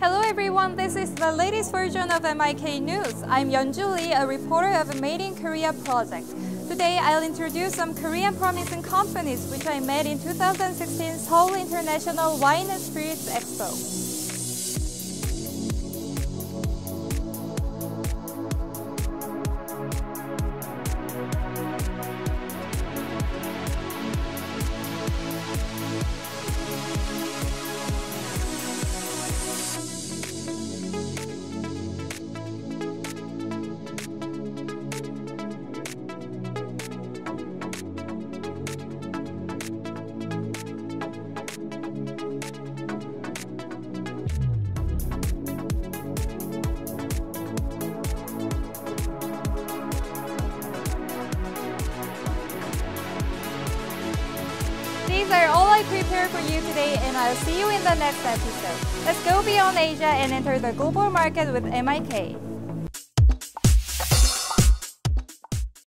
Hello everyone, this is the latest version of MIK News. I'm Yeonju Lee, a reporter of Made in Korea project. Today I'll introduce some Korean promising companies which I met in 2016 Seoul International Wine and Spirits Expo. These are all I prepared for you today and I'll see you in the next episode. Let's go beyond Asia and enter the global market with MIK.